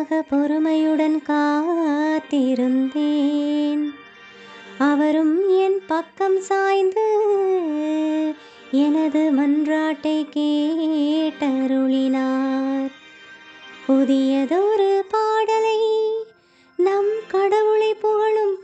அவருக்காக பொறுமையுடன் காத்திருந்தேன். அவரும் என் பக்கம் சாய்ந்து எனது மன்றாட்டை கேட்டருளினார். புதியதொரு பாடலை நம் கடவுளை புகழும்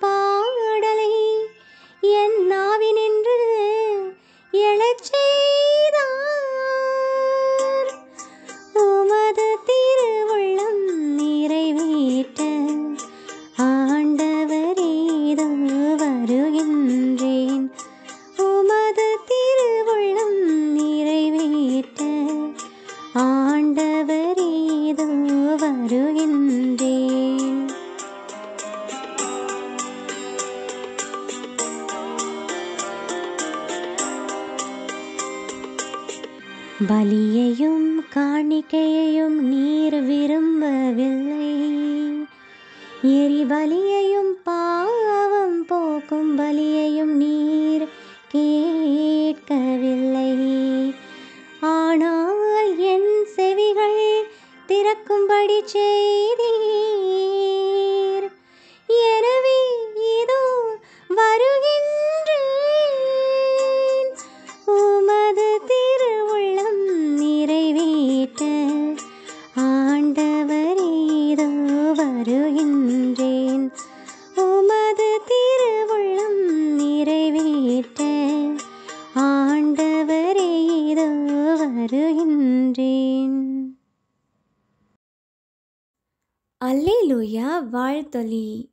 的利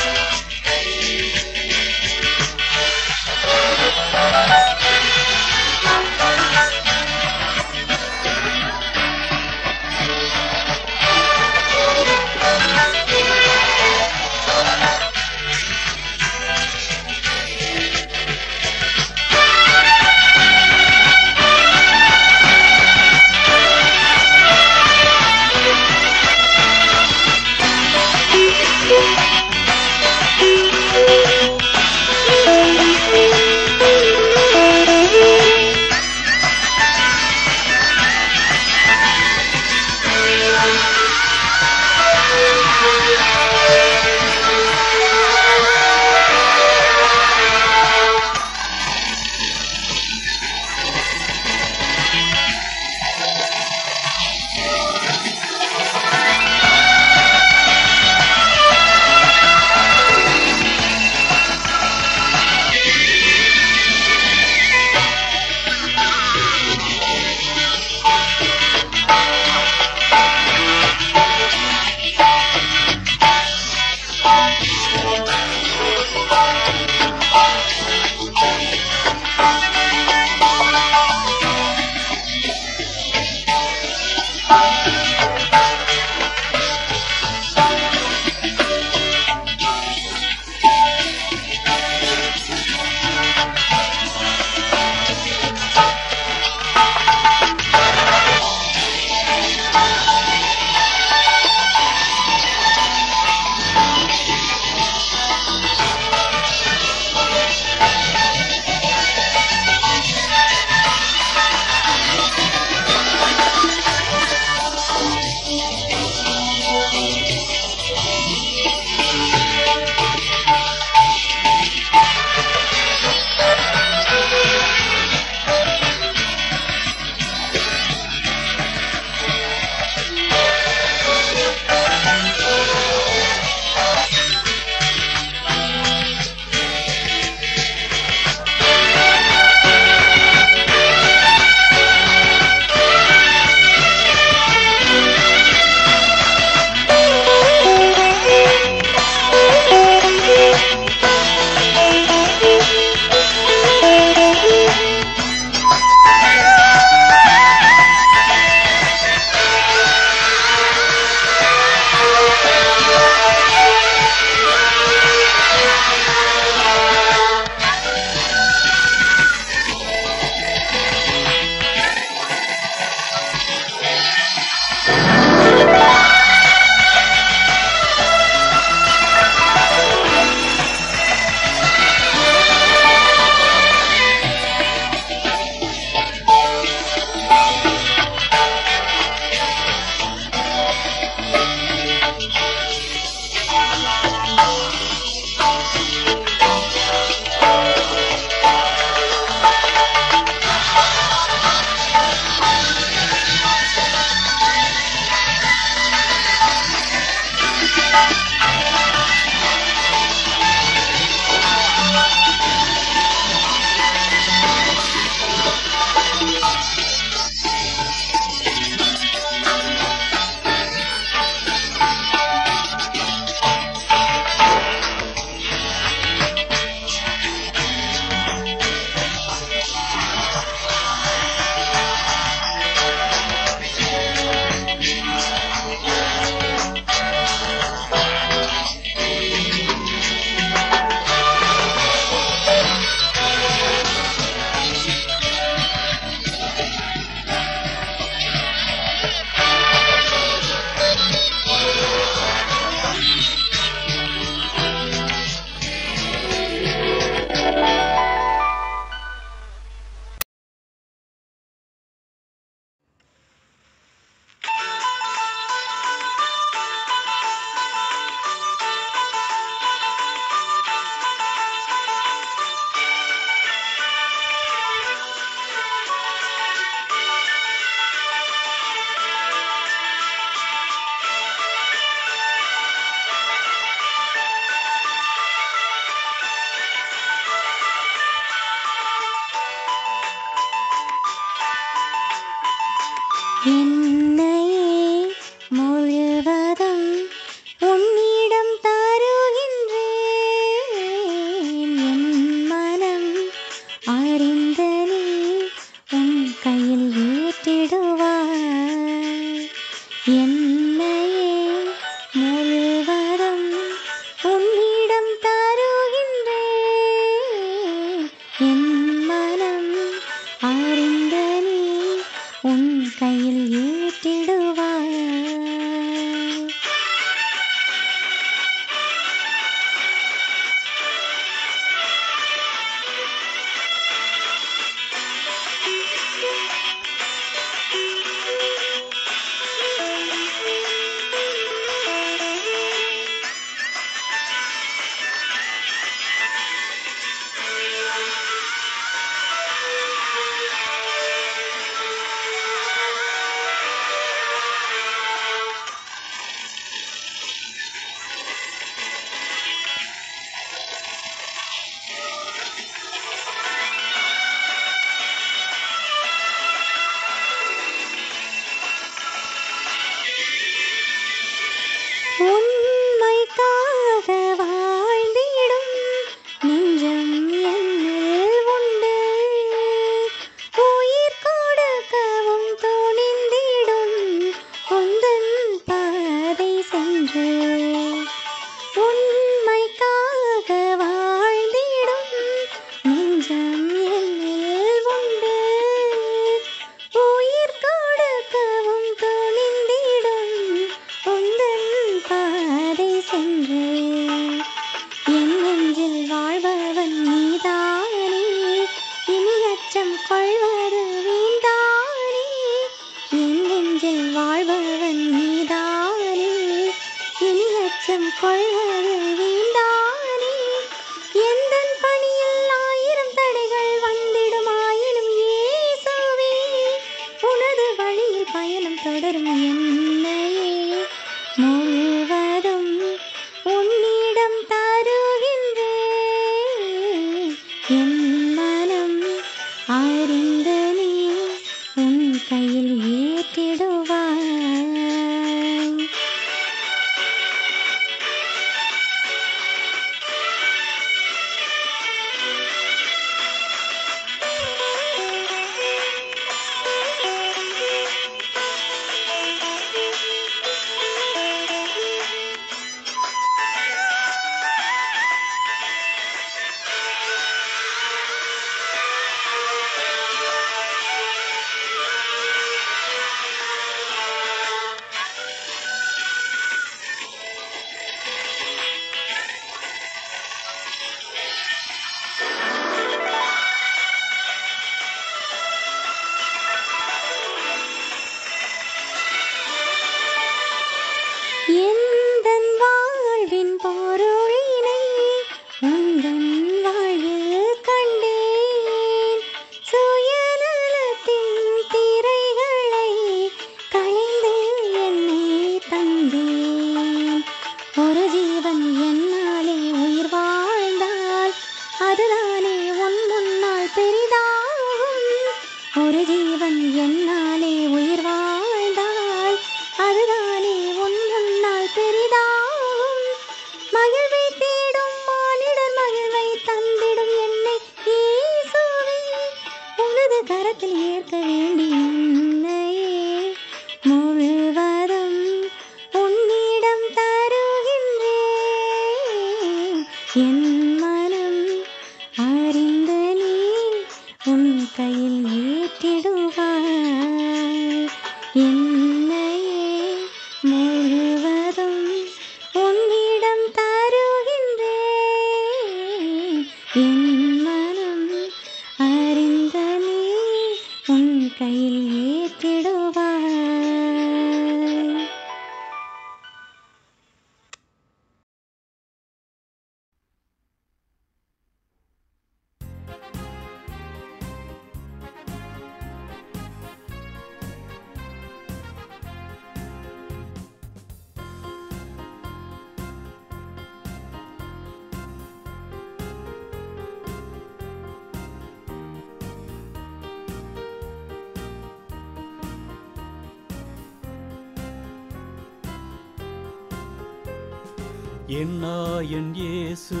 என்னாயன் இயேசு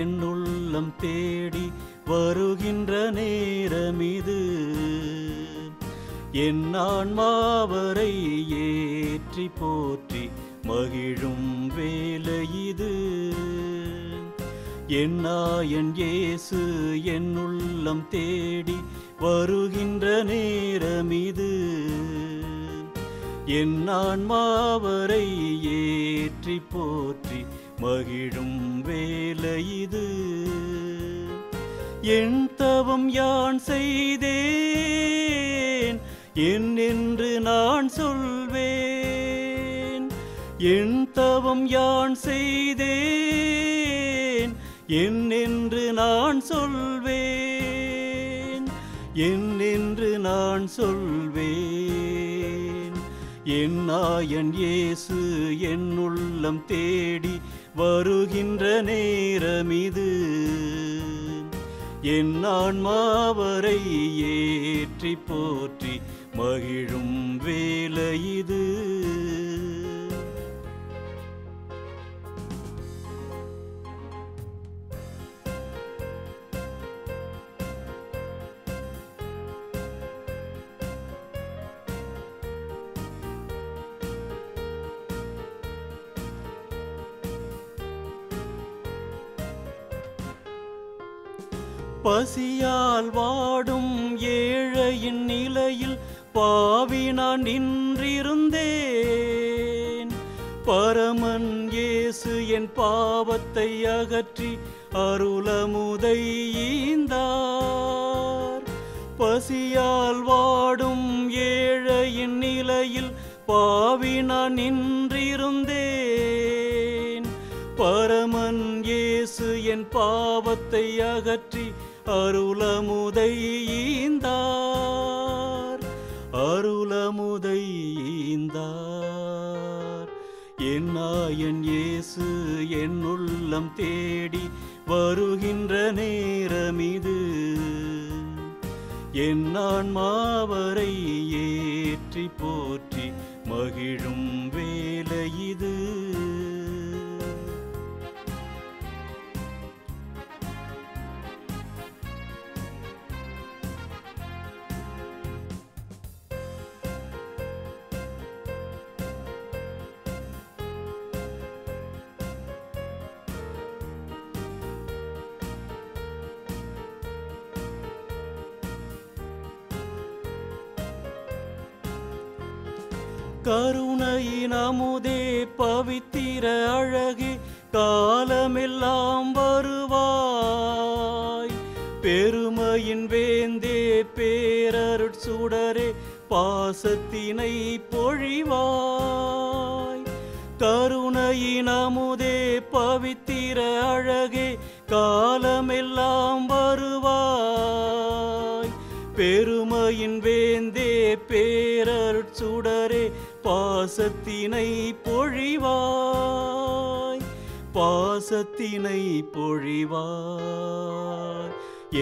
என் உள்ளம் தேடி வருகின்ற நேரமிது. என் ஆன்மாவரை ஏற்றி போற்றி மகிழும் வேலை இது என்னாயன் இயேசு என் உள்ளம் தேடி வருகின்ற நேரமிது. என் ஆன்மாவரை ஏற்றி போற்றி மகிழும் வேலை இது. என் தவம் யான் செய்தேன்? என் என்று நான் சொல்வேன்? என் தவம் யான் செய்தேன்? என் என்று நான் சொல்வேன்? என் என்று நான் சொல்வேன்? என் நாயன் இயேசு என் உள்ளம் தேடி வருகின்ற நேரமிது. என் ஆன்மாவரை ஏற்றி போற்றி மகிழும் வேலை இது பசியால் வாடும் ஏழையின் நிலையில் பாவி நான் நின்றிருந்தேன். பரமன் இயேசு என் பாவத்தை அகற்றி அருளமுதை ஈந்தார். பசியால் வாடும் ஏழையின் நிலையில் பாவி நான் நின்றிருந்தேன். பரமன் இயேசு என் பாவத்தை அகற்றி அருளமுதை ஈந்தார் அருளமுதை ஈந்தார். என் நாயன் இயேசு என் உள்ளம் தேடி வருகின்ற நேரம் இது என் ஆன்மாவரை ஏற்றி போற்றி மகிழும் கருணையின் அமுதே பவித்திர அழகே காலமெல்லாம் வருவாய். பெருமையின் வேந்தே பேரருட் சுடரே பாசத்தினை பொழிவாய். கருணையின் அமுதே பவித்திர அழகே காலமெல்லாம் வருவாய். பெருமையின் வே பாசத்தினை பொழிவாய் பாசத்தினை பொழிவாய்.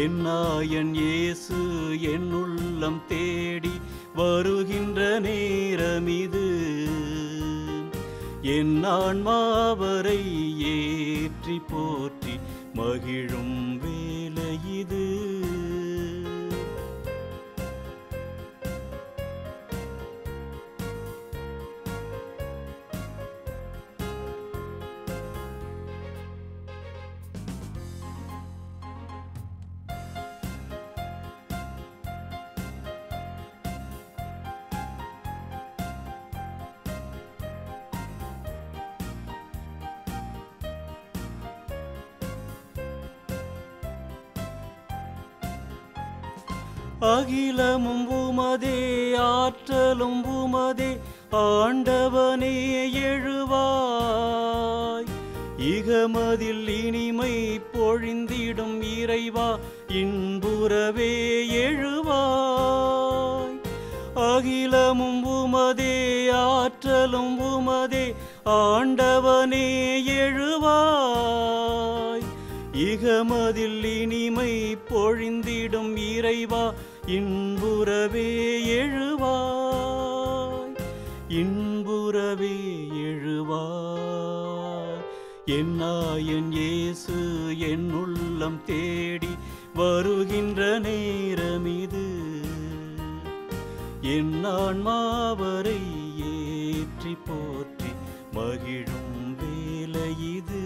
என்னாயன் இயேசு என் உள்ளம் தேடி வருகின்ற நேரம் இது என் ஆன்மாவரை ஏற்றி போற்றி மகிழும் வேலை இது அகிலமும் உமதே ஆற்றலும் உமதே ஆண்டவனே எழுவாய். இகமதில் இனிமை பொழிந்திடும் இறைவா இன்புறவே எழுவாய். அகிலமும் உமதே ஆற்றலும் உமதே ஆண்டவனே எழுவாய். இகமதில் இனிமை பொழிந்திடும் இறைவா இன்புறவே எழுவாய் இன்புறவே எழுவாய். என்னாயன் இயேசு என் உள்ளம் தேடி வருகின்ற நேரம் இது என் மாவரை ஏற்றி போற்றி மகிழும் வேலை இது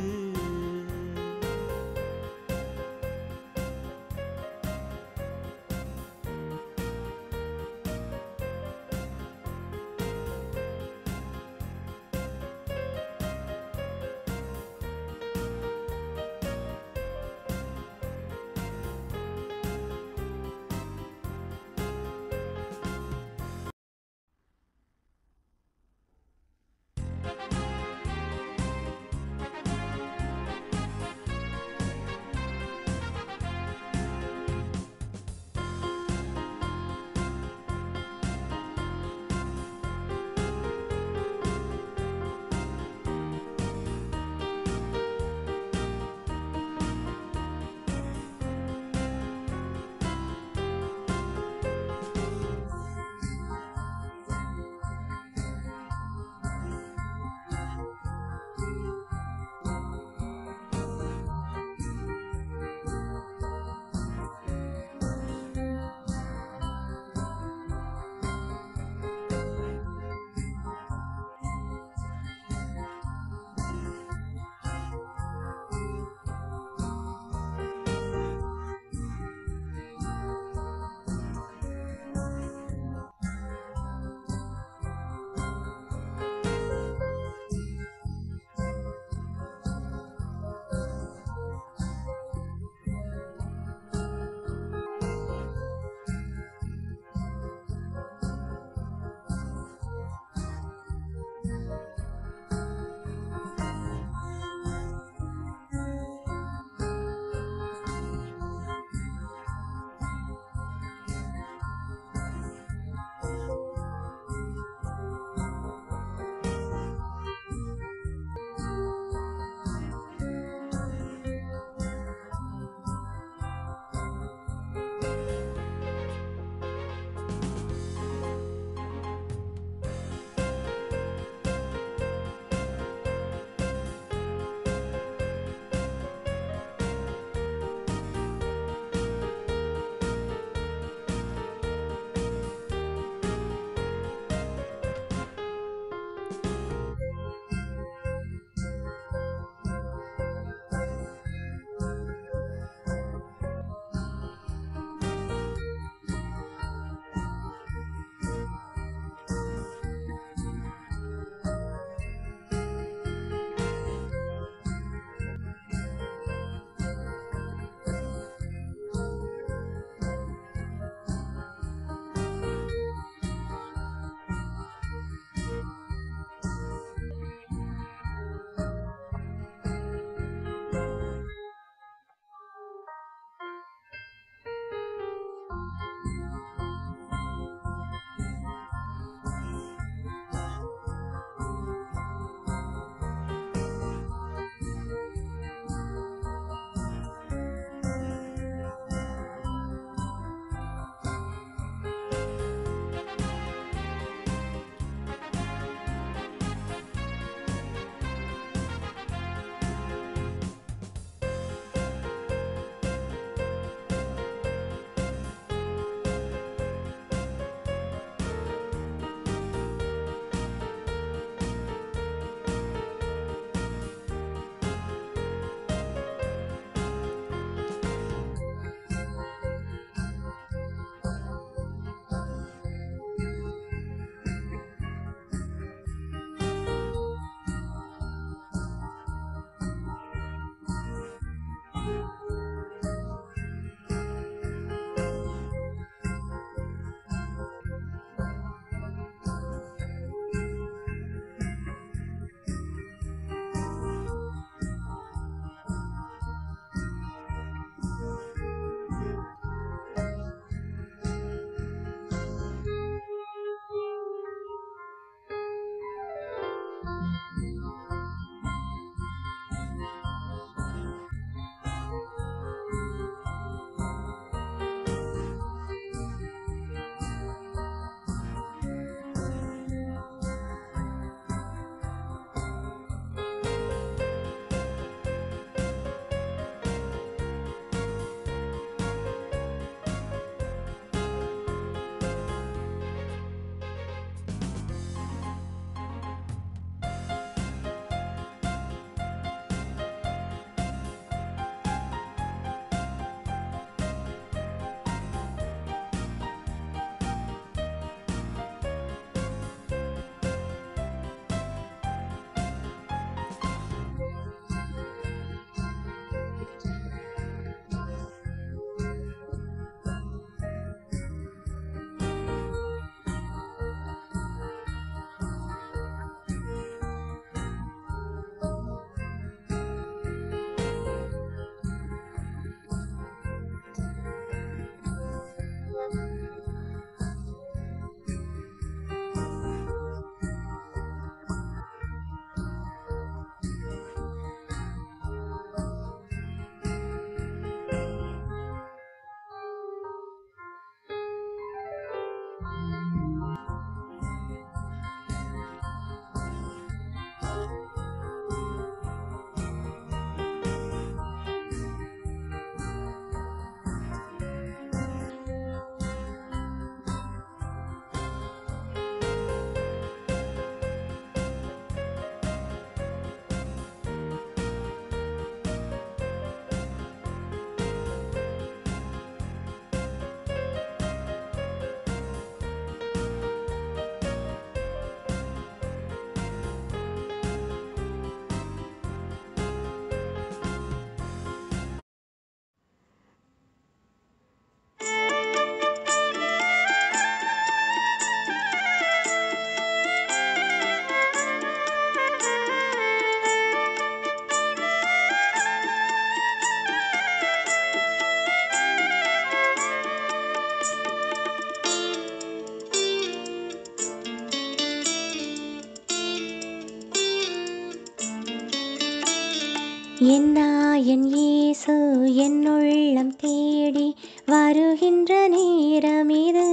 என் இயேசு என் உள்ளம் தேடி வருகின்ற நேரம் இது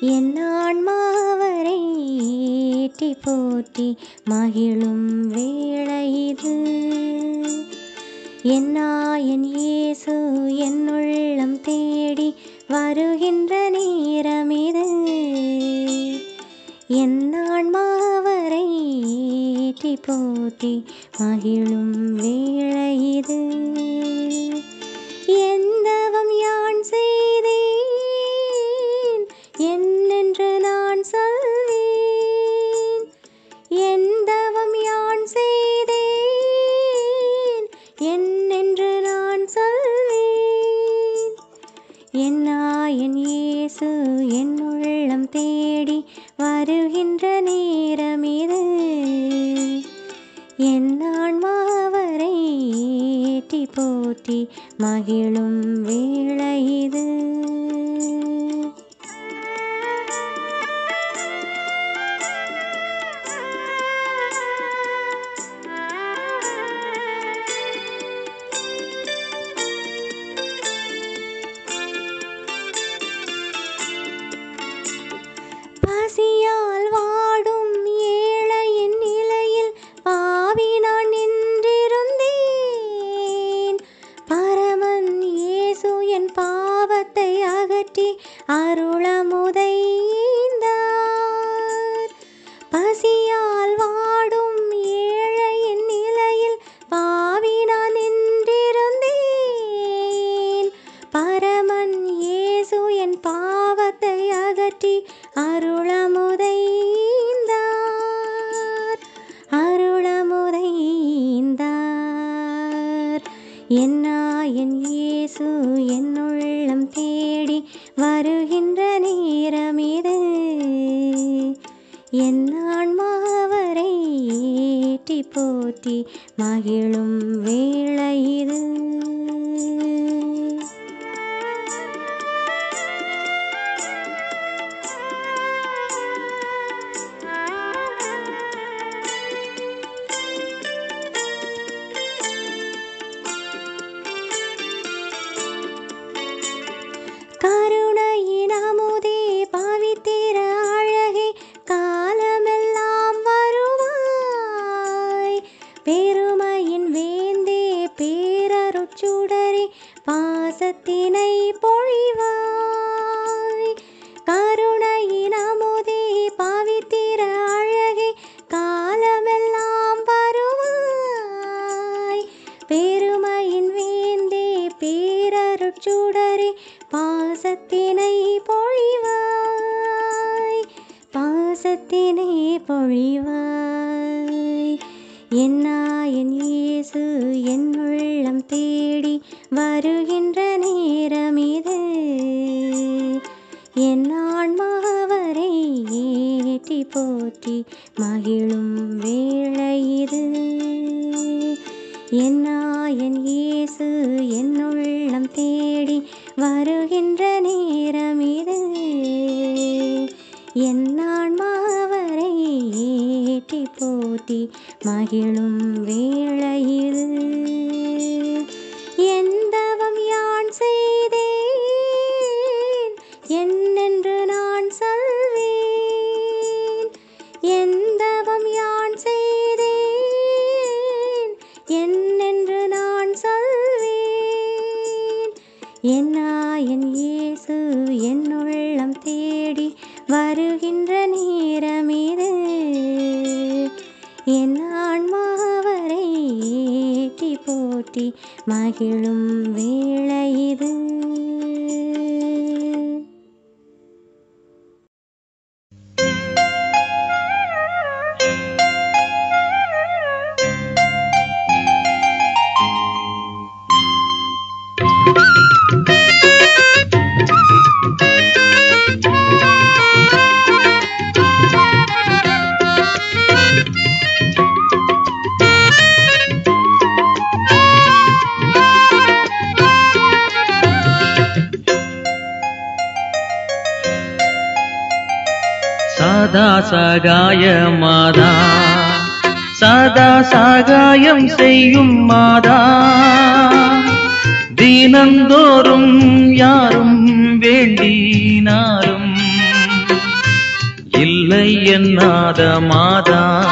என் ஆன்மாவரை ஏற்றி போற்றி மகிழும் வேளை இது. என் போற்றி மகிழும் வேளையிது போற்றி மகிழும் வேளையிது சதா சகாய மாதா. சதா சகாயம் செய்யும் மாதா. தினந்தோறும் யாரும் வேண்டினாரும். இல்லை என்னாத மாதா.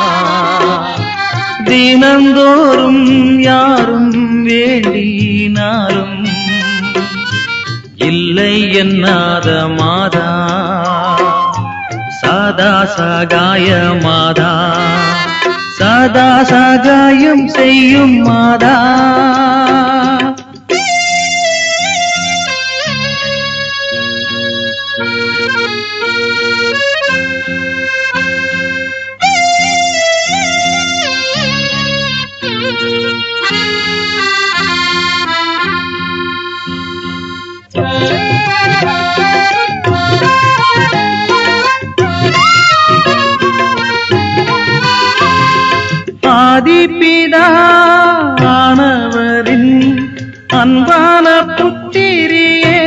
தினந்தோறும் யாரும் வேண்டினாலும் இல்லை என்னாத மாதா. சதா சகாய மாதா. சதா சகாயம் செய்யும் மாதா. அன்பான புத்திரியே.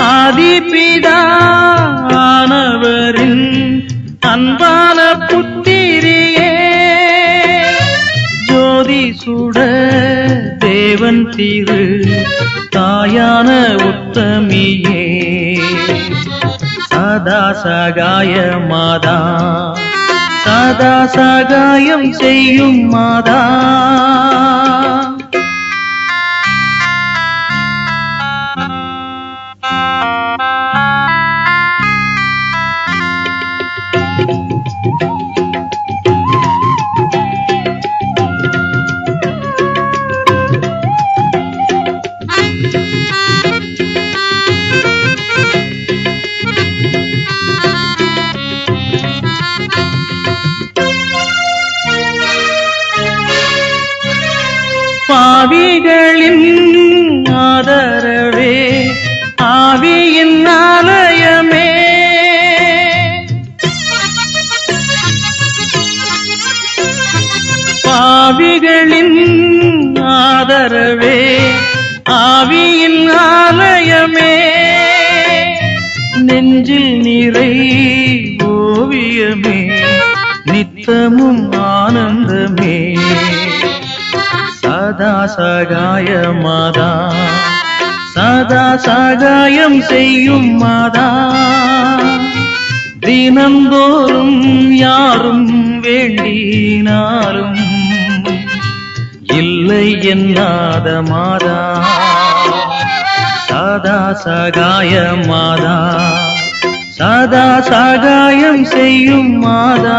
ஆதிபிதானவரின் அன்பான புத்திரியே. ஜோதி சுட தேவன் தீரு தாயான உத்தமியே. சதா சகாய மாதா. சதா சகாயம் செய்யும் மாதா. பாவிகளின் ஆதரவே ஆவியின் ஆலயமே பாவிகளின் ஆதரவே ஆவியின் ஆலயமே நெஞ்சில் நிறை சகாய மாதா. சதா சகாயம் செய்யும் மாதா. தினந்தோறும் யாரும் வேண்டினாலும் இல்லை என்னாத மாதா. சதா சகாய மாதா. சதா சகாயம் செய்யும் மாதா.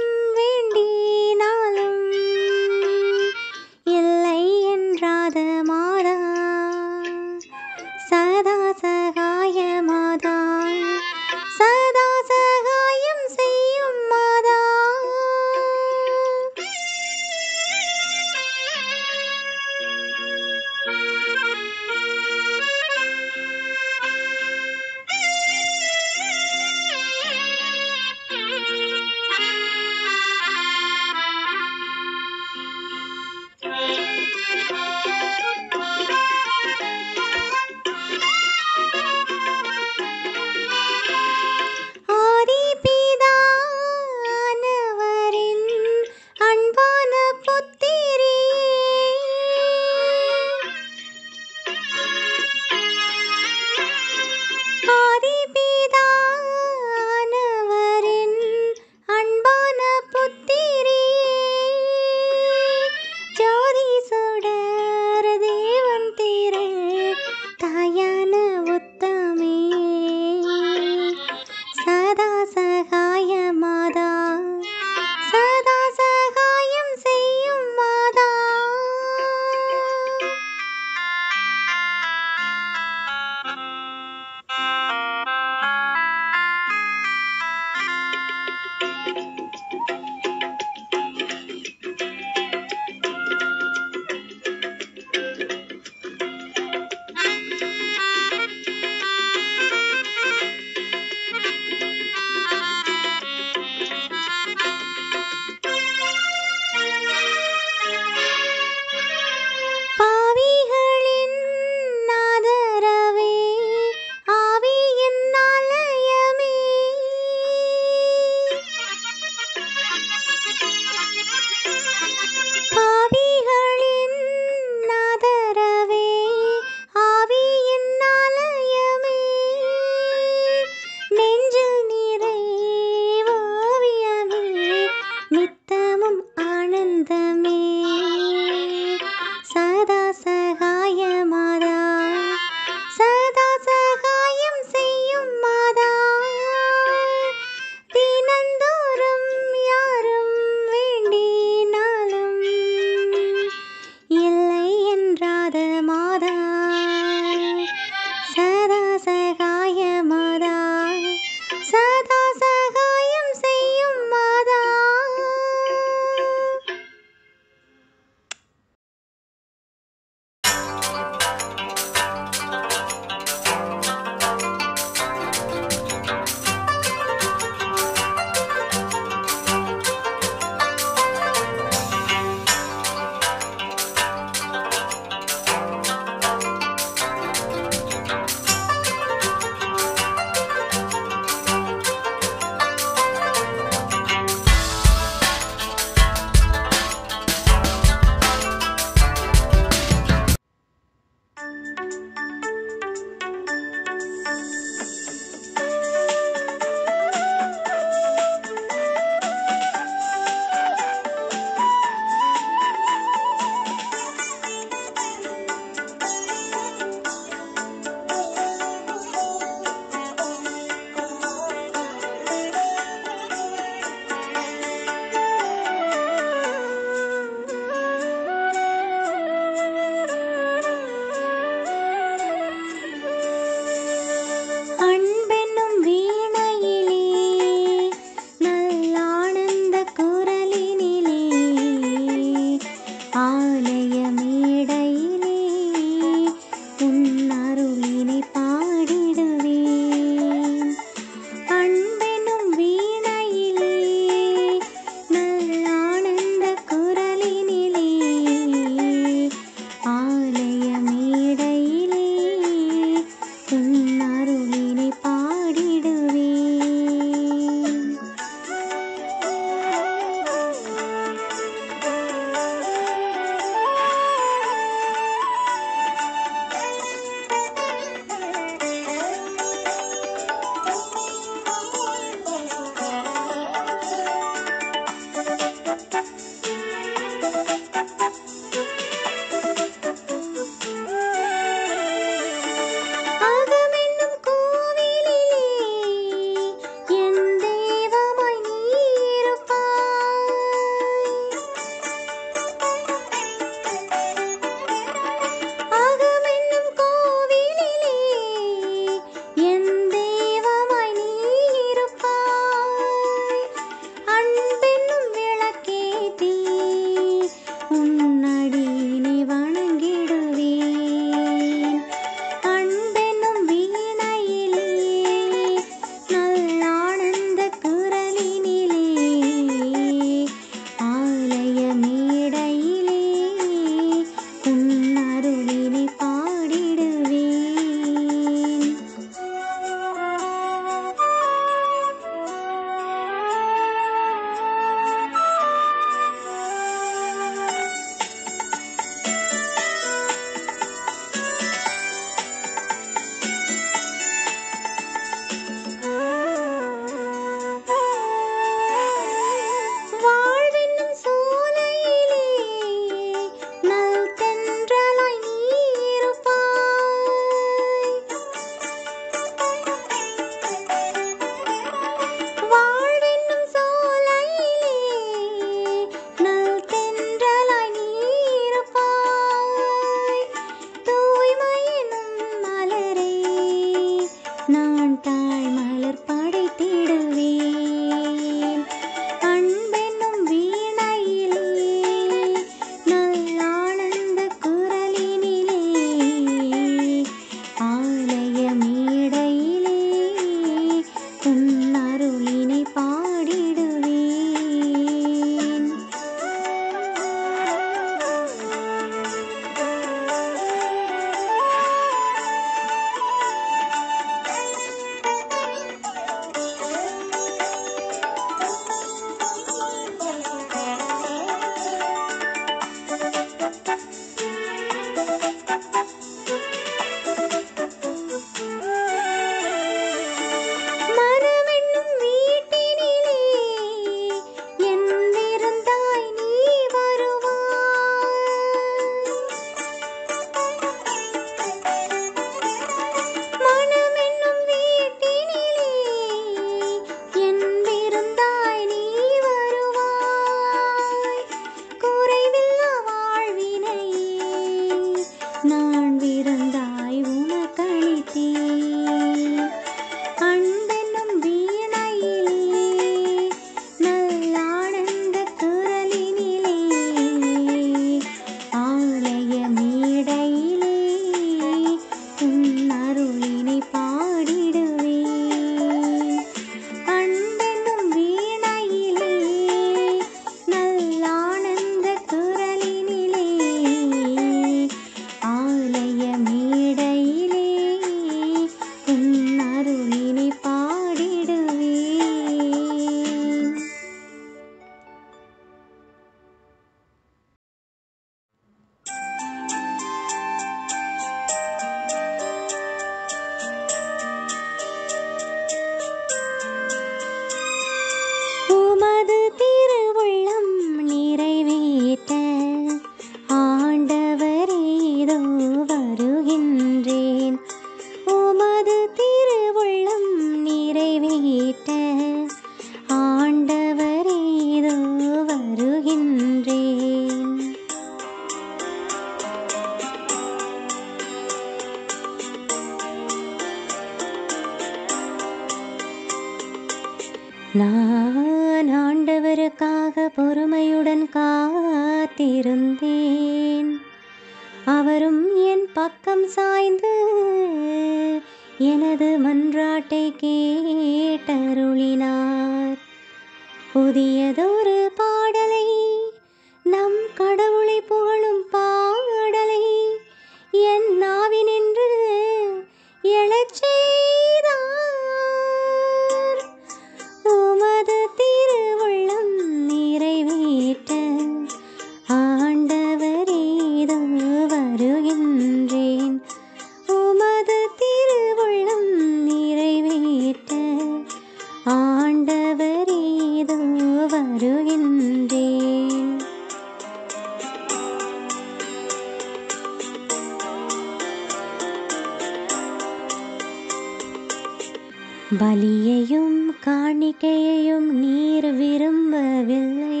பலியையும் காணிக்கையையும் நீர் விரும்பவில்லை.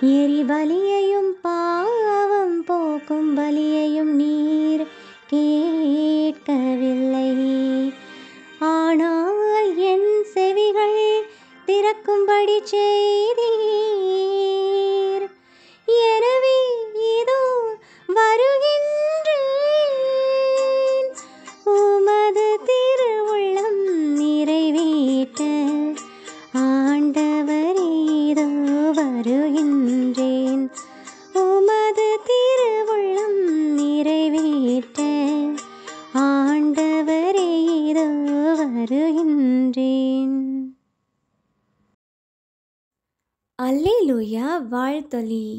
எரிபலிய totally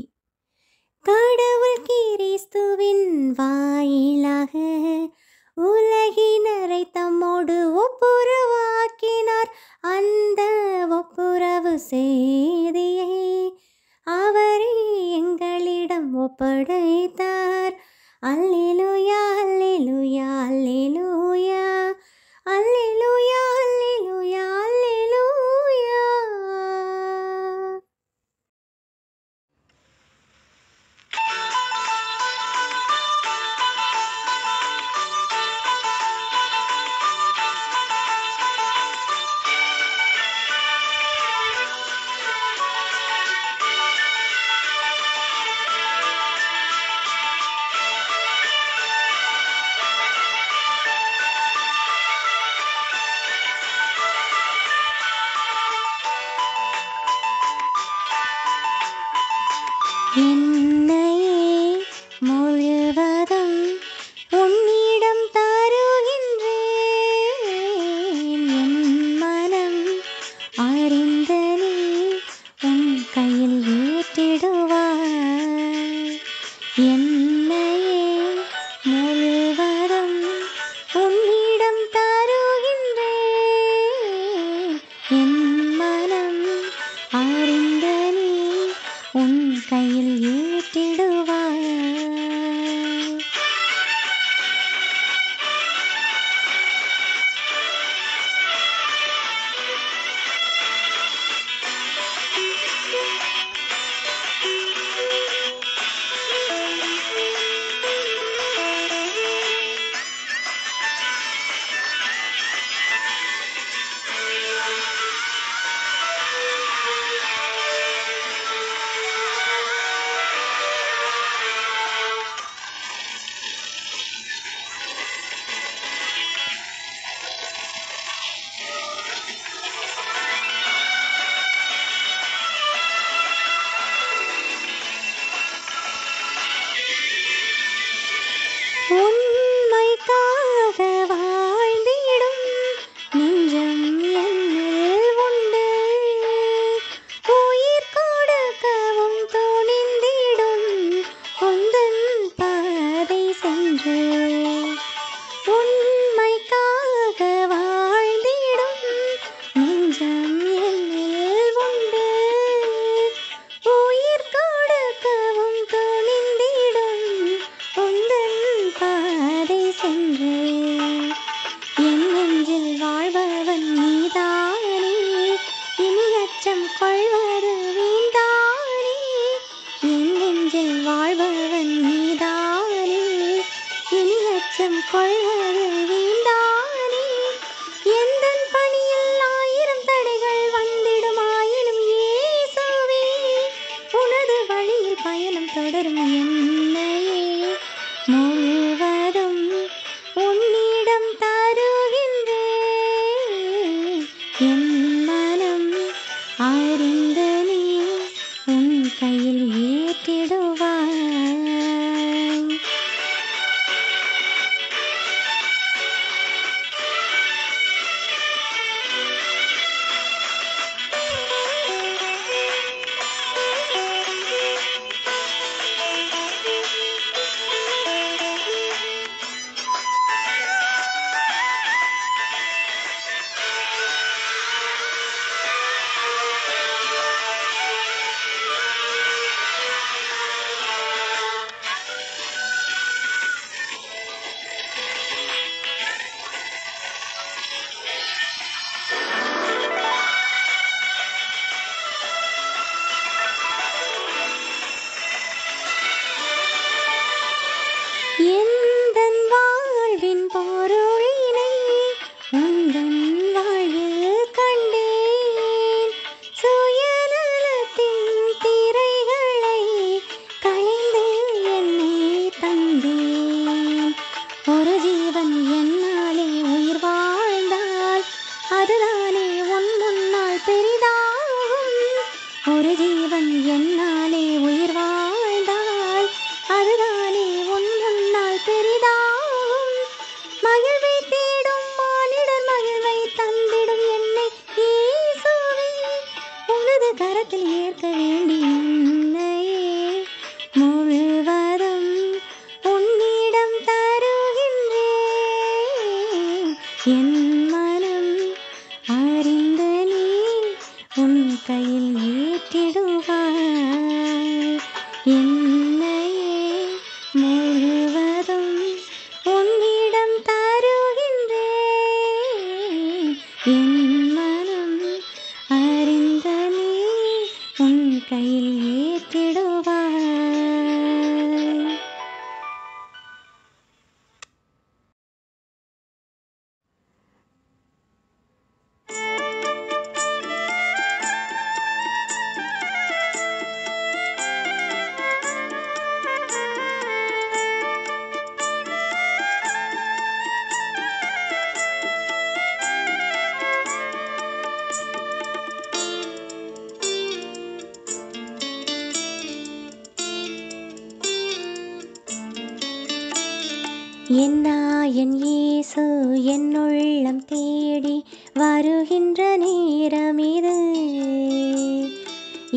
என் இயேசு என் உள்ளம் தேடி வருகின்ற நேரம் இது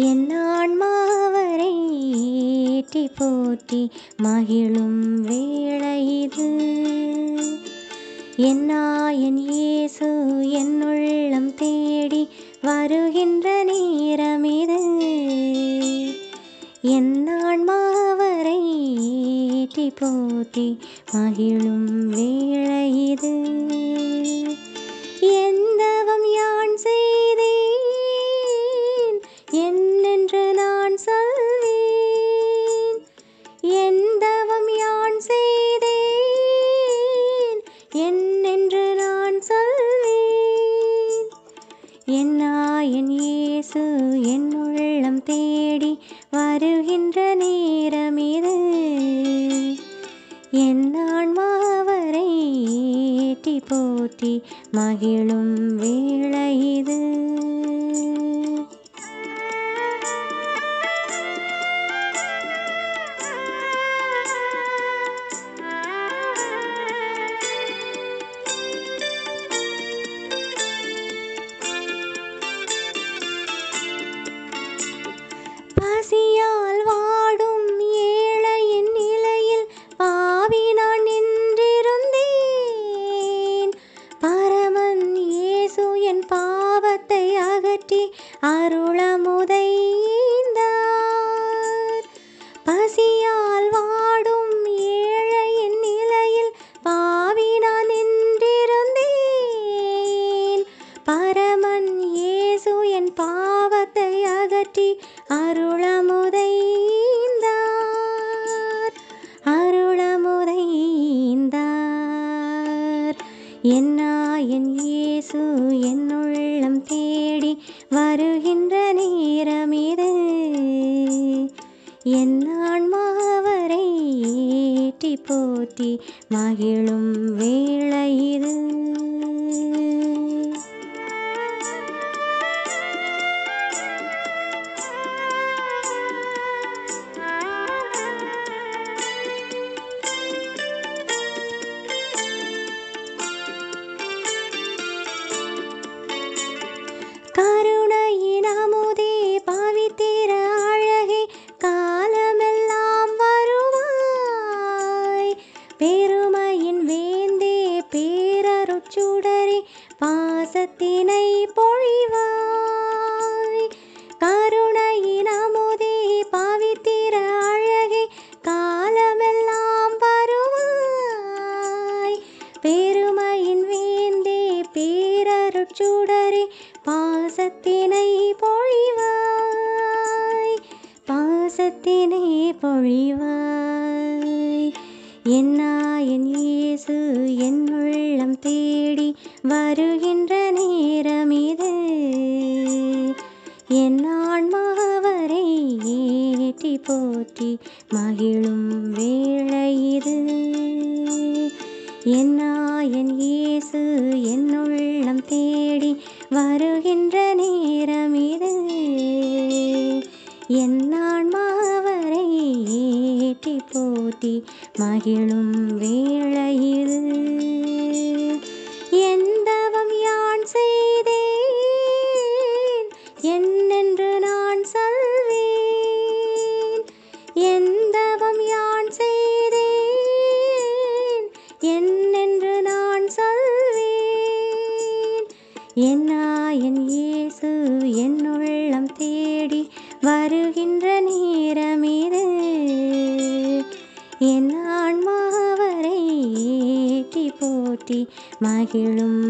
என் ஆன்மாவரை ஏற்றி போற்றி மகிழும் வேளை இது என்னா என் இயேசு என் உள்ளம் தேடி வருகின்ற நேரம் இது என் ஆன்மாவரை ஏற்றி போற்றி மகிழும் வேளையிது മഹിളും വേള போற்றி மகிழும் வேளை இது. என் இயேசு என்னுள்ளம் தேடி வருகின்ற நேரம் இது. என்னான்மாவரை ஏற்றி போற்றி மகிழும் வேளை இது. மகிழும்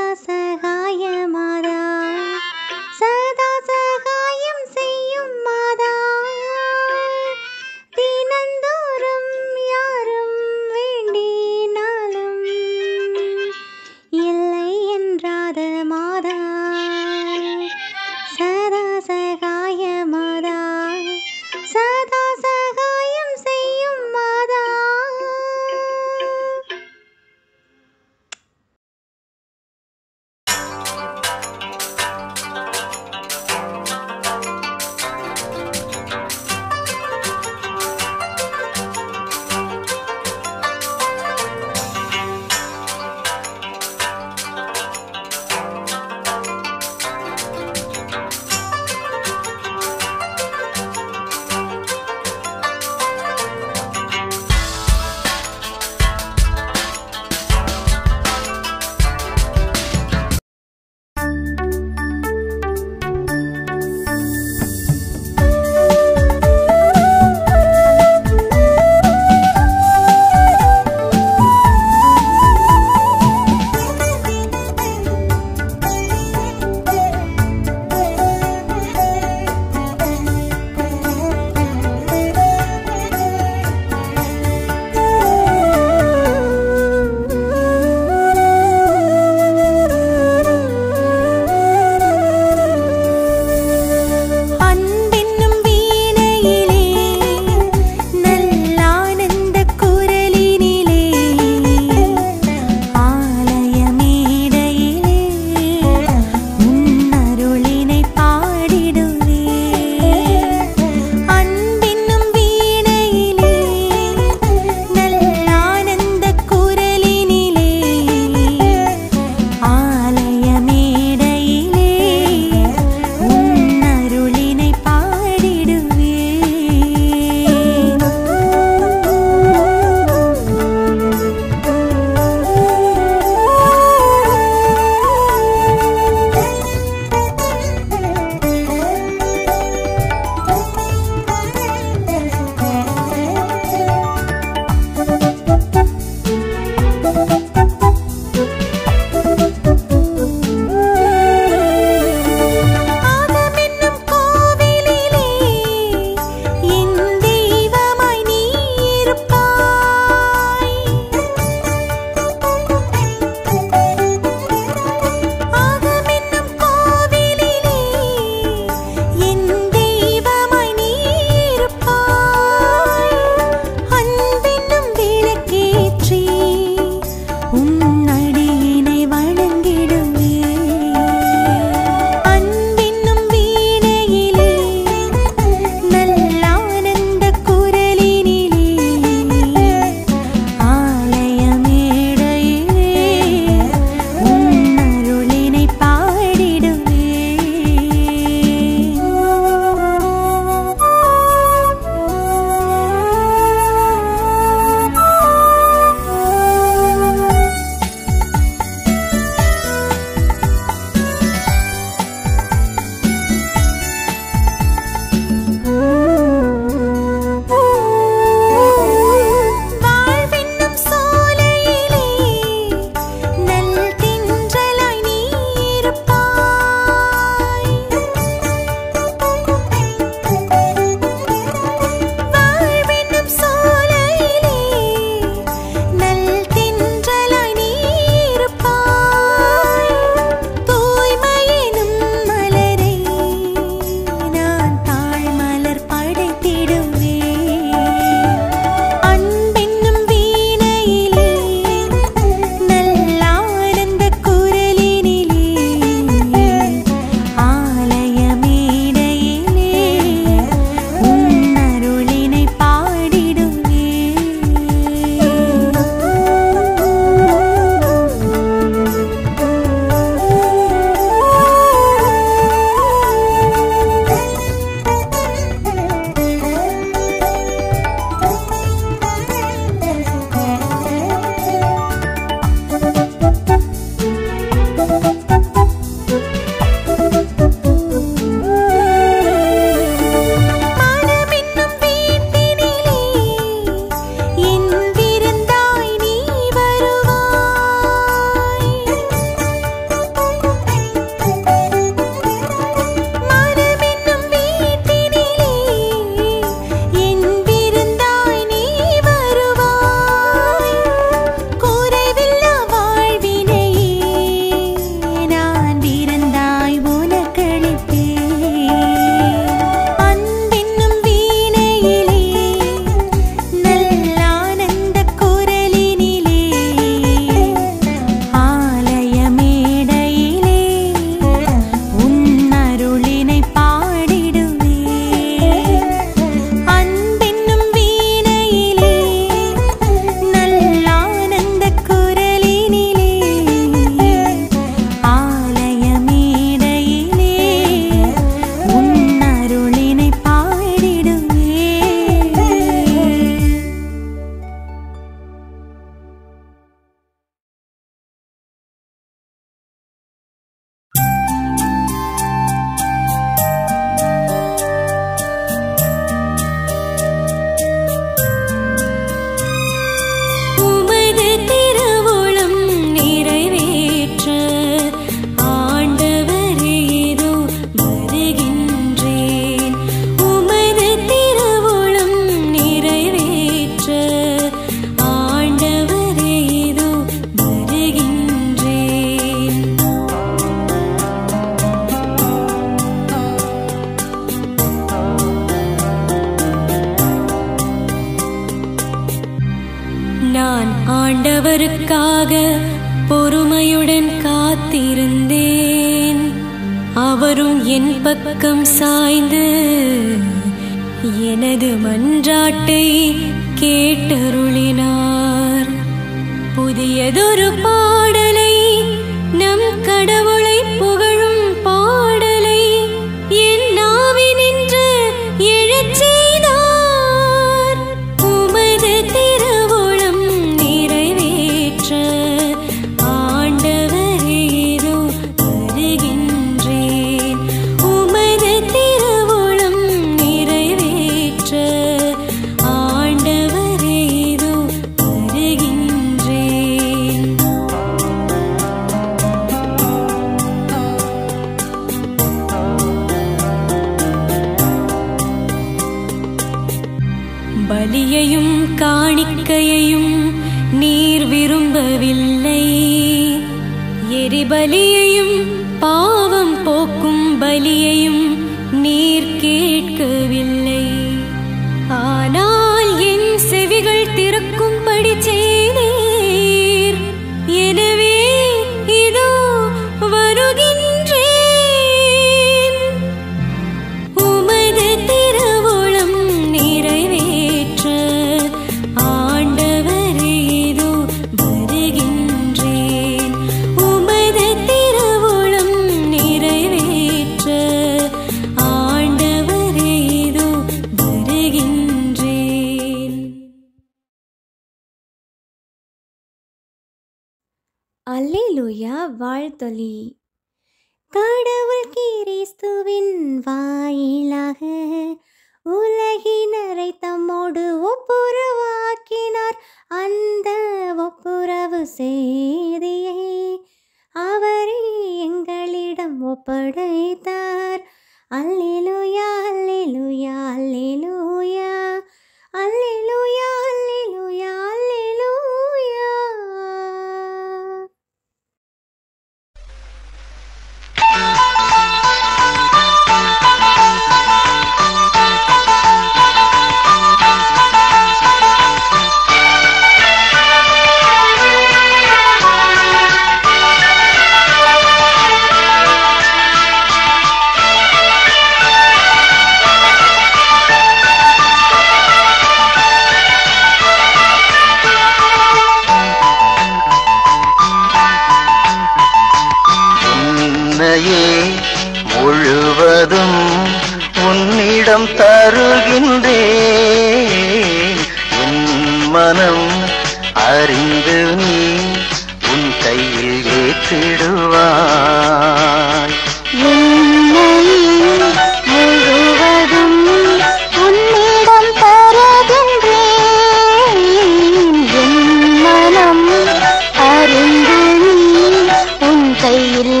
خير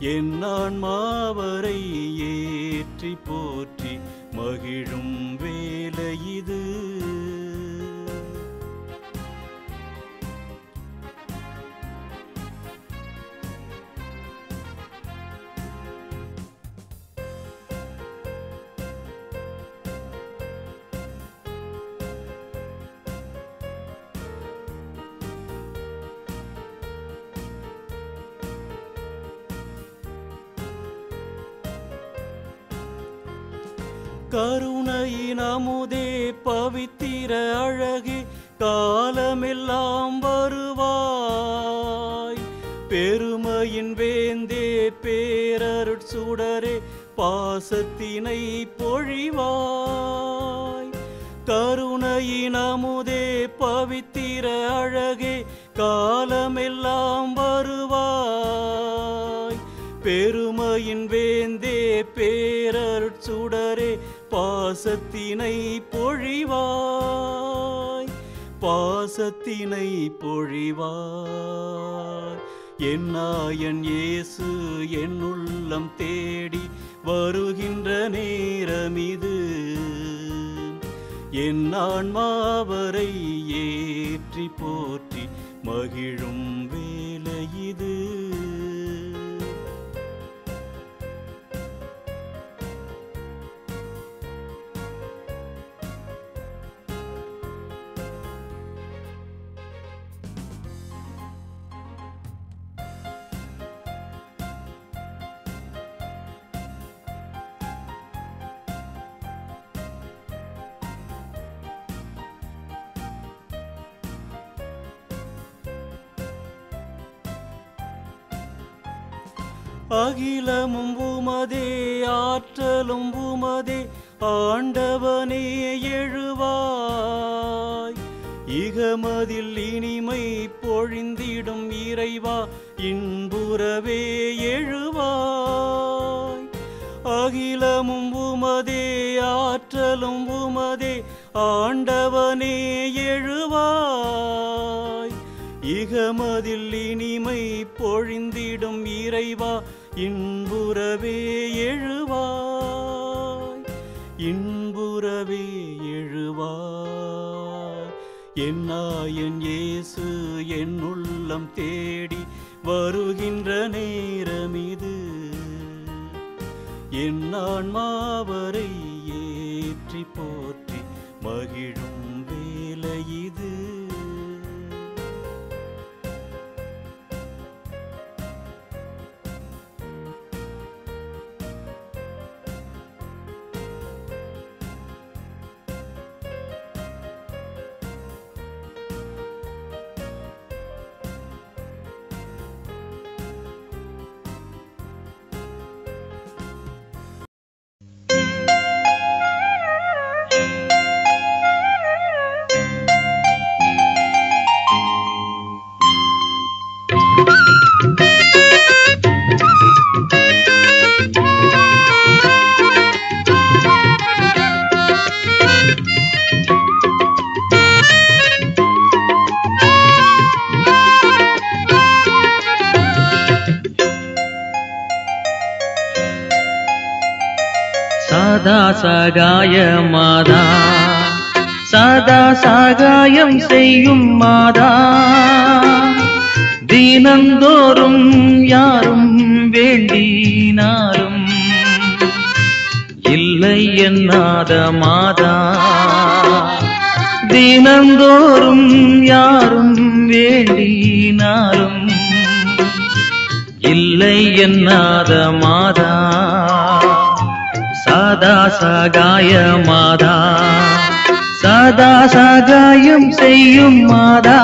என் மாவரை ஏற்றி போற்றி மகிழும் வேலை இது. பாசத்தினை பொழிவாய். கருணையின் அமுதே பவித்திர அழகே காலமெல்லாம் வருவாய். பெருமையின் வேந்தே பேரருட் சுடரே பாசத்தினை பொழிவாய். பாசத்தினை பொழிவாய். என் நாயன் இயேசு என் உள்ளம் தேடி வருகின்ற நேரம் இது என் ஆன்மாவரை ஏற்றி போற்றி மகிழும் வேலை இது அகிலமும் உமதே ஆற்றலும் உமதே ஆண்டவனே எழுவாய். இகமதில் இனிமை பொழிந்திடும் இறைவா இன்புறவே எழுவாய். அகிலமும் உமதே ஆற்றலும் உமதே ஆண்டவனே எழுவாய். இகமதில் இனிமை பொழிந்திடும் இறைவா இன்புறவே எழுவாய் இன்புறவே எழுவாய். என் நாயன் இயேசு என் உள்ளம் தேடி வருகின்ற நேரம் இது என் ஆன்மாவரை ஏற்றி போற்றி மகிழும் சதா சகாய மாதா. சதா சகாயம் செய்யும் மாதா. தினந்தோறும் யாரும் வேண்டினாரும். இல்லை என்னாத மாதா. தினந்தோறும் யாரும் வேண்டினாரும். இல்லை என்னாத மாதா. சதா சகாய மாதா. சதா சகாயம் செய்யும் மாதா.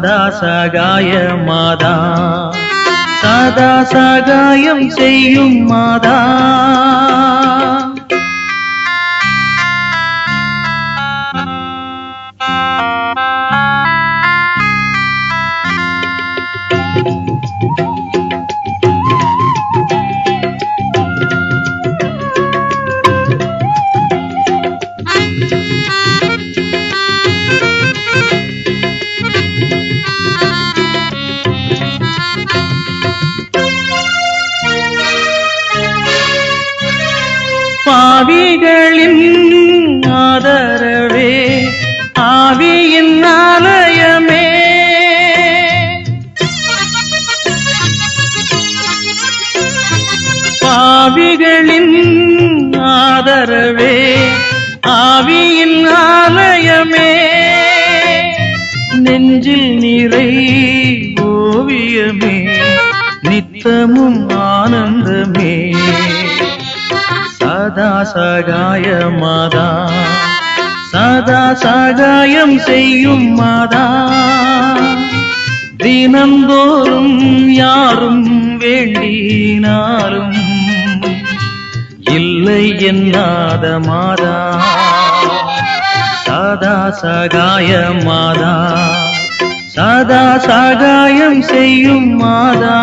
சதா சகாய மாதா. சதா சகாயம் செய்யும் மாதா. ஆவிகளின் ஆதரவே ஆவியின் ஆலயமே. பாவிகளின் ஆதரவே ஆவியின் ஆலயமே. நெஞ்சில் நிறை ஓவியமே நித்தமும் ஆனந்தமே. சதா சகாய மாதா சதா சகாயம் செய்யும் மாதா. தினந்தோறும் யாரும் வேண்டினாலும் இல்லை என்னாத மாதா. சதா சகாய மாதா சதா சகாயம் செய்யும் மாதா.